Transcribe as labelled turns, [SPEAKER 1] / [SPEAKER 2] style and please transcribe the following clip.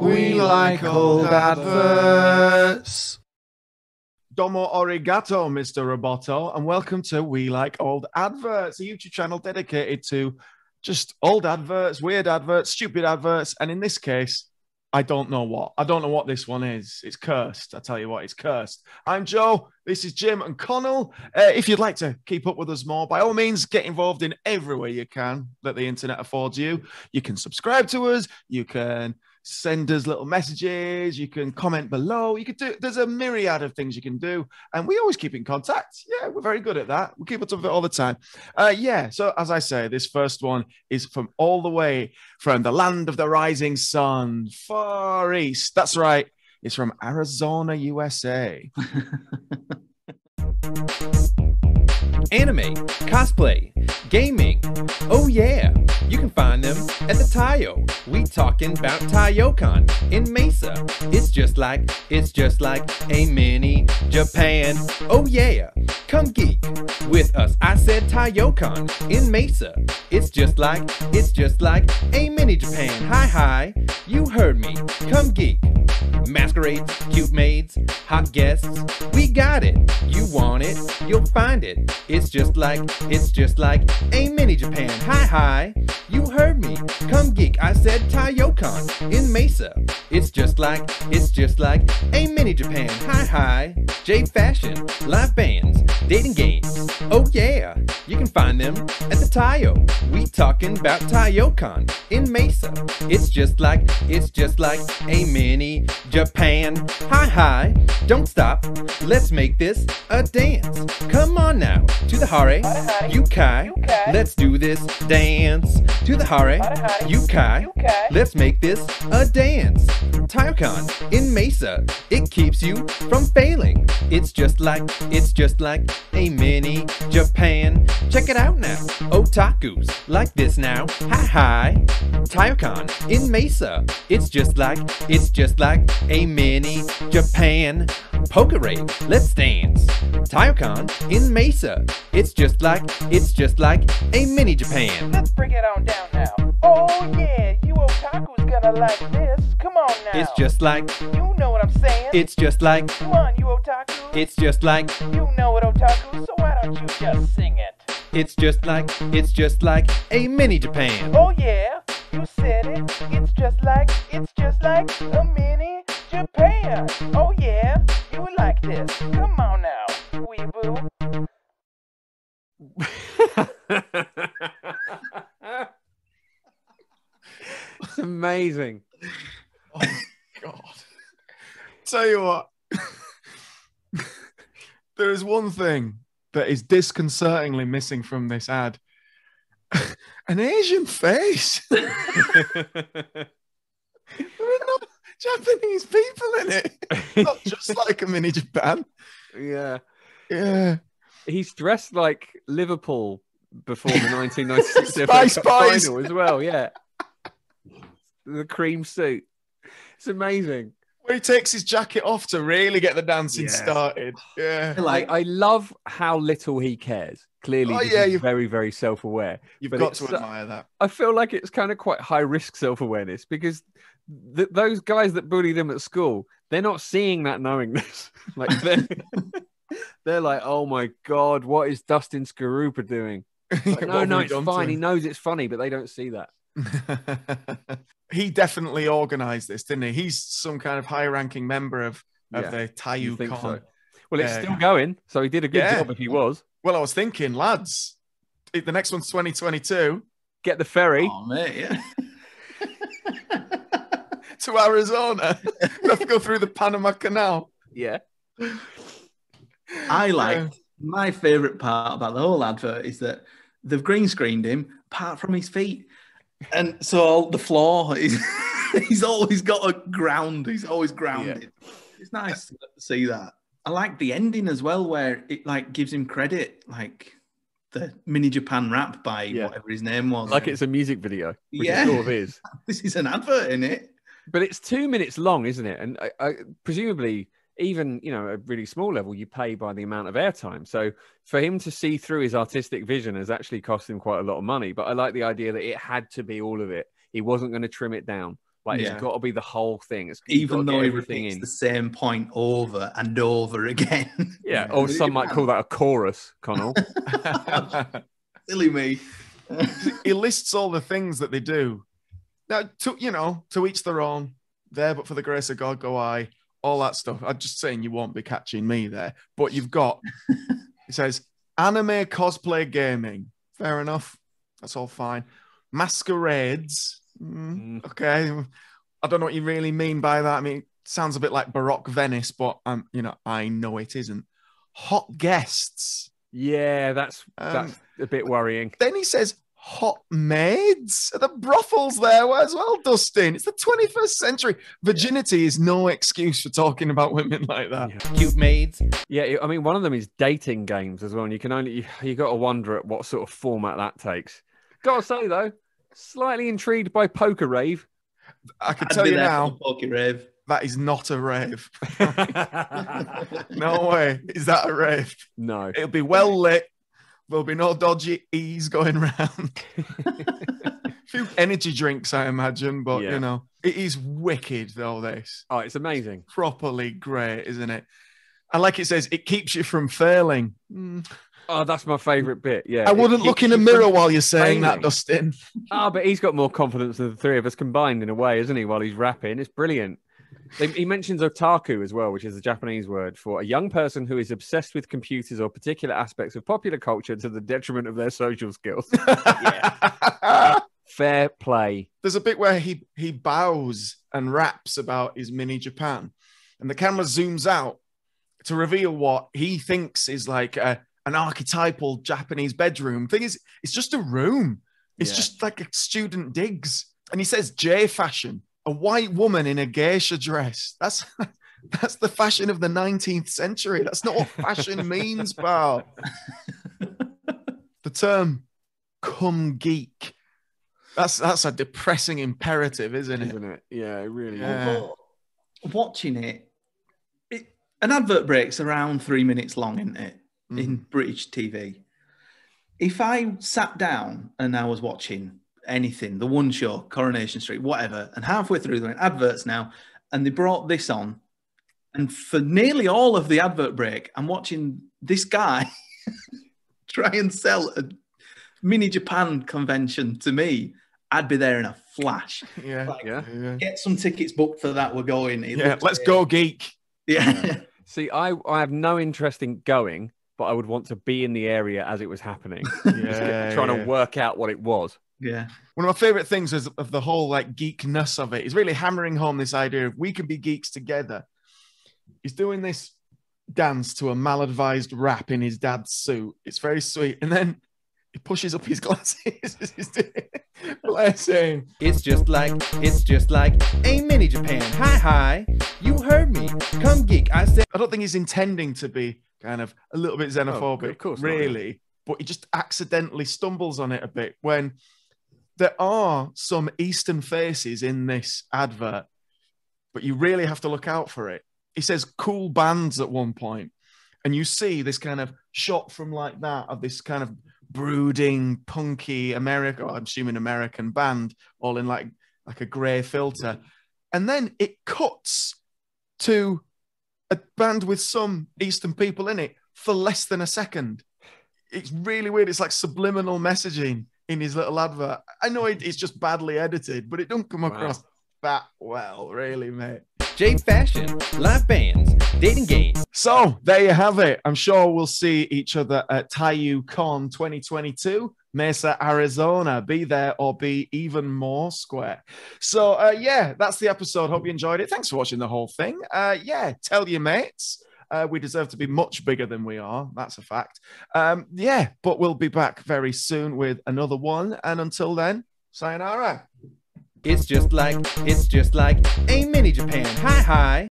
[SPEAKER 1] We like old adverts. Domo arigato, Mr. Roboto, and welcome to We Like Old Adverts, a YouTube channel dedicated to just old adverts, weird adverts, stupid adverts, and in this case, I don't know what. I don't know what this one is. It's cursed. I tell you what, it's cursed. I'm Joe. This is Jim and Connell. Uh, if you'd like to keep up with us more, by all means, get involved in every way you can that the internet affords you. You can subscribe to us. You can send us little messages. You can comment below. You could do. There's a myriad of things you can do, and we always keep in contact. Yeah, we're very good at that. We keep up with it all the time. Uh, yeah. So as I say, this first one is from all the way from the land of the rising sun, far east. That's right. It's from Arizona, USA.
[SPEAKER 2] anime, cosplay, gaming. Oh yeah, you can find them at the Taiyou. We talking about Taiyou Con in Mesa. It's just like, it's just like a mini Japan. Oh yeah, come geek with us. I said Taiyou Con in Mesa. It's just like, it's just like a mini Japan. Hi hi, you heard me. Come geek. Masquerades, cute maids, hot guests. We got it. You want it, you'll find it. It's just like, it's just like a mini Japan. Hi hi, you heard me. Come geek. I said Taiyou Con in Mesa. It's just like, it's just like a mini Japan. Hi hi, J Fashion, live bands, dating games. Oh yeah, you can find them at the Taiyou. We talking about Taiyou Con in Mesa. It's just like, it's just like a mini Japan. Hi hi, don't stop. Let's make this a dance. Come on now to the Hare Yukai. Let's do this dance to the Hare Yukai. Let's make this a dance. Taiyou Con in Mesa. It keeps you from failing. It's just like, it's just like a mini Japan. Check it out now. Otakus like this now. Hi hi. Taiyou Con in Mesa. It's just like, it's just like a mini Japan. Pokerade, let's dance. Taiyou Con in Mesa. It's just like, it's just like a mini Japan.
[SPEAKER 3] Let's bring it on down now. Oh yeah, you otaku's gonna like this. Come on now.
[SPEAKER 2] It's just like,
[SPEAKER 3] You know what I'm saying.
[SPEAKER 2] it's just like,
[SPEAKER 3] Come on, you otaku.
[SPEAKER 2] it's just like,
[SPEAKER 3] You know what otaku, so why don't you just sing it?
[SPEAKER 2] it's just like, it's just like a mini Japan.
[SPEAKER 3] Oh yeah, you said it. It's just like, it's just like a mini Japan. Oh yeah, you would like this. Come on now, weeboo.
[SPEAKER 2] it's amazing.
[SPEAKER 1] Oh God! Tell you what, there is one thing that is disconcertingly missing from this ad: an Asian face. there are no Japanese people in it. Not just like a mini Japan.
[SPEAKER 2] yeah.
[SPEAKER 1] Yeah.
[SPEAKER 2] He's dressed like Liverpool before the 1996
[SPEAKER 1] Spice
[SPEAKER 2] final as well. Yeah. The cream suit. It's amazing.
[SPEAKER 1] Where he takes his jacket off to really get the dancing
[SPEAKER 2] Yeah.
[SPEAKER 1] started. Yeah.
[SPEAKER 2] Like I love how little he cares. Clearly,
[SPEAKER 1] Oh, yeah,
[SPEAKER 2] is
[SPEAKER 1] you-
[SPEAKER 2] very, very self-aware.
[SPEAKER 1] You've
[SPEAKER 2] But
[SPEAKER 1] got to admire that.
[SPEAKER 2] I feel like it's kind of quite high risk self awareness because th- those guys that bully them at school, they're not seeing that knowingness. like they're, they're like, oh my god, what is Dustin Skarupa doing? Like, no, no, it's fine. He knows it's funny, but they don't see that.
[SPEAKER 1] he definitely organized this, didn't he? He's some kind of high-ranking member of, of
[SPEAKER 2] Yeah,
[SPEAKER 1] the
[SPEAKER 2] You Taiyou
[SPEAKER 1] Con.
[SPEAKER 2] so? Well, it's
[SPEAKER 1] Yeah.
[SPEAKER 2] still going, so he did a good
[SPEAKER 1] Yeah.
[SPEAKER 2] job if he was.
[SPEAKER 1] Well, I was thinking, lads, the next one's 2022
[SPEAKER 2] Get the ferry.
[SPEAKER 4] Oh, mate, yeah.
[SPEAKER 1] to Arizona. we have to go through the Panama Canal.
[SPEAKER 2] Yeah.
[SPEAKER 4] I liked uh, my favourite part about the whole advert is that they've green screened him apart from his feet. And so the floor is he's always got a ground, he's always grounded. It's nice to see that. I like the ending as well, where it like gives him credit, like the mini Japan rap by
[SPEAKER 2] Yeah.
[SPEAKER 4] whatever his name was.
[SPEAKER 2] Like it's a music video, which
[SPEAKER 4] Yeah.
[SPEAKER 2] it sort of is.
[SPEAKER 4] this is an advert in it.
[SPEAKER 2] But it's two minutes long, isn't it? And I, I, presumably, even you know, a really small level, you pay by the amount of airtime. So for him to see through his artistic vision has actually cost him quite a lot of money. But I like the idea that it had to be all of it. He wasn't going to trim it down. Like
[SPEAKER 4] Yeah.
[SPEAKER 2] it's got to be the whole thing. It's
[SPEAKER 4] Even though he
[SPEAKER 2] everything
[SPEAKER 4] repeats
[SPEAKER 2] in.
[SPEAKER 4] the same point over and over again.
[SPEAKER 2] Yeah,
[SPEAKER 1] Yeah.
[SPEAKER 2] or some might call that a chorus, Connell.
[SPEAKER 4] Silly me.
[SPEAKER 1] he lists all the things that they do. Now, to you know, to each their own. There, but for the grace of God, go I. All that stuff. I'm just saying you won't be catching me there. But you've got. it says anime cosplay gaming. Fair enough. That's all fine. Masquerades. Mm,
[SPEAKER 2] Mm.
[SPEAKER 1] okay. I don't know what you really mean by that. I mean, it sounds a bit like Baroque Venice, but um, you know, I know it isn't. Hot guests.
[SPEAKER 2] yeah, that's
[SPEAKER 1] Um,
[SPEAKER 2] that's a bit worrying.
[SPEAKER 1] Then he says, hot maids? Are the brothels there as well, Dustin? It's the 21st century. Virginity is no excuse for talking about women like that.
[SPEAKER 2] Yeah. Cute maids. Yeah, I mean, one of them is dating games as well, and you can only you, you got to wonder at what sort of format that takes. Gotta say though, slightly intrigued by Poker Rave.
[SPEAKER 1] I can
[SPEAKER 4] I'd
[SPEAKER 1] tell you now,
[SPEAKER 4] Poker rave.
[SPEAKER 1] that is not a rave. No way. Is that a rave?
[SPEAKER 2] no.
[SPEAKER 1] It'll be well lit. There'll be no dodgy E's going round. few energy drinks, I imagine, but
[SPEAKER 2] Yeah.
[SPEAKER 1] you know, it is wicked though. This
[SPEAKER 2] Oh, it's amazing.
[SPEAKER 1] properly great, isn't it? And like it says, it keeps you from failing. Mm.
[SPEAKER 2] Oh, that's my favourite bit. Yeah.
[SPEAKER 1] I wouldn't look in a mirror while you're saying that. Dustin.
[SPEAKER 2] Ah, but he's got more confidence than the three of us combined in a way, isn't he? While he's rapping, it's brilliant. He mentions otaku as well, which is the Japanese word for a young person who is obsessed with computers or particular aspects of popular culture to the detriment of their social skills. Fair play.
[SPEAKER 1] There's a bit where he he bows and raps about his mini Japan, and the camera zooms out to reveal what he thinks is like a, an archetypal Japanese bedroom. Thing is, it's just a room. It's
[SPEAKER 2] Yeah.
[SPEAKER 1] just like a student digs, and he says J fashion, a white woman in a geisha dress. That's that's the fashion of the 19th century. That's not what fashion means, pal. the term "cum geek." That's that's a depressing imperative, isn't it?
[SPEAKER 2] Isn't it? Yeah, it really
[SPEAKER 1] Yeah.
[SPEAKER 2] is.
[SPEAKER 4] Watching it, it, an advert break's around three minutes long, isn't it?
[SPEAKER 1] Mm.
[SPEAKER 4] In British TV. If I sat down and I was watching anything, the one show, Coronation Street, whatever, and halfway through there are adverts now, and they brought this on, and for nearly all of the advert break, I'm watching this guy try and sell a mini Japan convention to me. I'd be there in a flash.
[SPEAKER 1] Yeah.
[SPEAKER 4] Like,
[SPEAKER 2] Yeah.
[SPEAKER 1] Yeah.
[SPEAKER 4] Get some tickets booked for that. We're going. It
[SPEAKER 1] Yeah, let's
[SPEAKER 4] great.
[SPEAKER 1] go geek.
[SPEAKER 4] Yeah.
[SPEAKER 2] See, I, I have no interest in going, but I would want to be in the area as it was happening,
[SPEAKER 1] Yeah,
[SPEAKER 2] trying
[SPEAKER 1] yeah.
[SPEAKER 2] to work out what it was.
[SPEAKER 4] Yeah.
[SPEAKER 1] One of my favorite things is of the whole like geekness of it is really hammering home this idea of we can be geeks together. He's doing this dance to a mal-advised rap in his dad's suit. It's very sweet, and then he pushes up his glasses as he's doing it. Bless him.
[SPEAKER 2] It's just like, it's just like a mini Japan. Hi, hi. You heard me. Come geek. I said.
[SPEAKER 1] I don't think he's intending to be kind of a little bit oh, xenophobic,
[SPEAKER 2] of course not,
[SPEAKER 1] really, but he just accidentally stumbles on it a bit when there are some Eastern faces in this advert, but you really have to look out for it. He says cool bands at one point, and you see this kind of shot from like that of this kind of brooding, punky America, I'm assuming American band, all in like like a grey filter. And then it cuts to a band with some Eastern people in it for less than a second. It's really weird. It's like subliminal messaging in his little advert. I know it, it's just badly edited, but it don't come
[SPEAKER 2] Wow.
[SPEAKER 1] across that well, really, mate.
[SPEAKER 2] Jade Fashion, live bands, dating games.
[SPEAKER 1] So there you have it. I'm sure we'll see each other at Taiyou Con 2022, Mesa, Arizona. Be there or be even more square. So uh, yeah, that's the episode. Hope you enjoyed it. Thanks for watching the whole thing. Uh, yeah, tell your mates. Uh, we deserve to be much bigger than we are. That's a fact. Um, yeah, but we'll be back very soon with another one. And until then, sayonara.
[SPEAKER 2] It's just like, it's just like a mini Japan. Hi, hi.